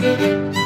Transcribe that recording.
Música